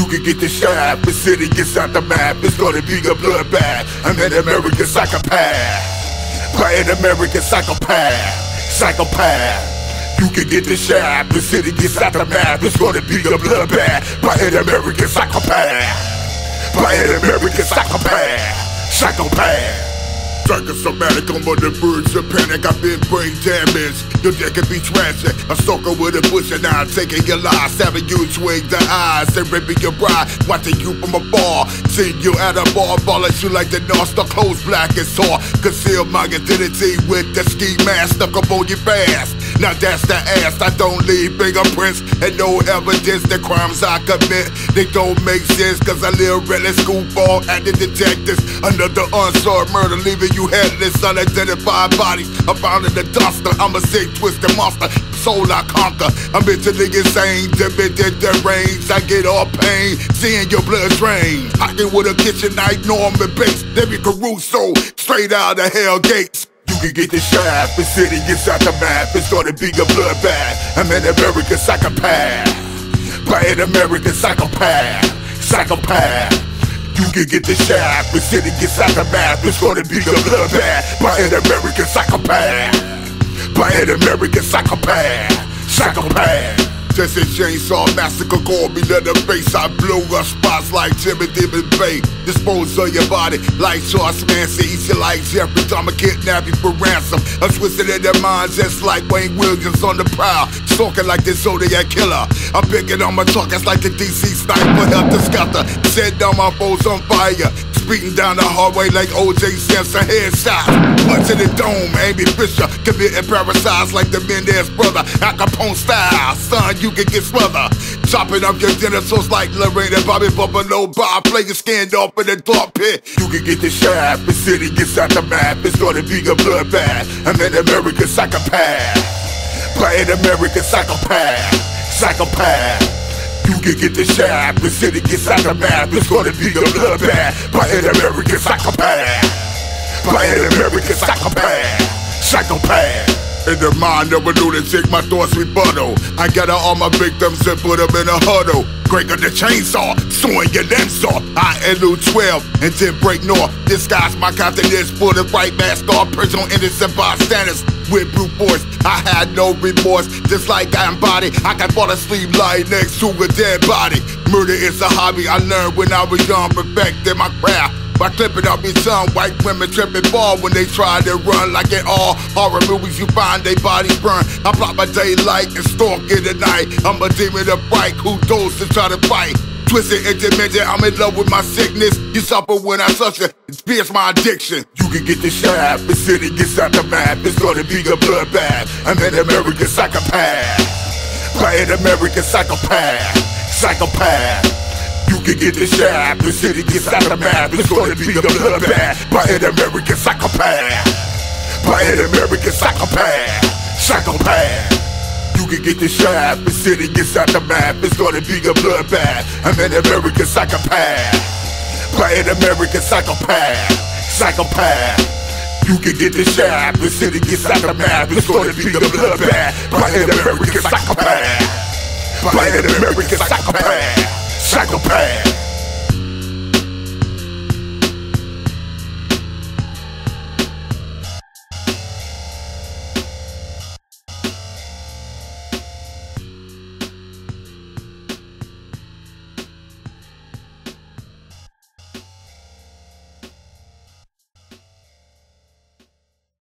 You can get the shaft, the city gets out the map. It's gonna be a bloodbath. I'm an American psychopath. By an American psychopath. Psychopath. You can get the shaft, the city gets out the map. It's gonna be a bloodbath. By an American psychopath. By an American psychopath. Psychopath. Psychosomatic, I'm on the verge of panic. I've been brain damaged. Your day can be tragic. A stalker with a and I'm taking your life, stabbing you between the eyes and ripping your bride. Watching you from afar. Seeing you at a bar, balling you like the North Star clothes black and sore. Conceal my identity with the ski mask stuck up on your fast. Now that's the ass. I don't leave fingerprints and no evidence. The crimes I commit, they don't make sense. Cause I live really school ball at the detectives. Another unsolved murder leaving you headless, unidentified bodies. I found in the duster. I'm a sick, twisted monster. Soul I conquer. I'm mentally insane, demented, deranged. I get all pain, seeing your blood drain. Pocket with a kitchen knife, Norman Bates. Debbie Caruso, straight out of hell gates. You can get the shaft, the city gets out the map. It's gonna be a bloodbath. I'm an American psychopath. By an American psychopath. Psychopath. You can get the shaft, but city gets out the map. It's gonna be a bloodbath by an American psychopath. By an American psychopath. Psychopath. Texas Chainsaw Massacre, call me to the face. I blow up spots like Jimmy Timothy McVeigh. Dispose of your body like Charles Manson. Eat you like Jeffrey Dahmer, kidnap you for ransom. I'm twisted in their minds just like Wayne Williams on the prowl. Stalking like the Zodiac Killer. I'm picking on my targets like the DC sniper. Help the scatter. Set down my foes on fire. Speeding down the hallway like OJ Simpson headshot. Punch in the dome, Amy Fisher. Committing parasites like the Menendez brother. Al Capone style. Son, you can get smothered. Chopping up your sauce like Lorena Bobbitt Buffalo Bob. Playing stand up in the dark pit. You can get the shaft. The city gets out the map. It's gonna be a bloodbath. I'm an American psychopath. An American psychopath. Psychopath. You can get the shaft, the city gets out the map. It's gonna be a bloodbath by an American psychopath. By an American psychopath. Psychopath. In the mind of a lunatic, my thoughts rebuttal. I gather all my victims and put them in a huddle. Break up the chainsaw, sewing your limbs off. I elude 12 and then break north. Disguise my confidence for the right mask off. Prison innocent bystanders with brute force. I had no remorse, just like I embody. I can fall asleep lying next to a dead body. Murder is a hobby I learned when I was young, perfecting my craft. By clipping up his son, white women tripping ball when they try to run like in all horror movies. You find they bodies burn. I block my daylight and stalk in the night. I'm a demon of bright who goes to try to fight. Twisted and demented, I'm in love with my sickness. You suffer when I suffer, it's pierced my addiction. You can get the shaft, the city gets out the map. It's gonna be a bloodbath. I'm an American psychopath. By an American psychopath. Psychopath. You can get the shaft, the city gets out the map. It's gonna be a bloodbath by an American psychopath. By an American psychopath. Psychopath. You can get the shaft, the city gets out the map. It's gonna be a bloodbath. I'm an American psychopath. By an American psychopath. Psychopath. You can get the shaft, the city gets out the map. It's gonna be a bloodbath by an American psychopath. By an American psychopath.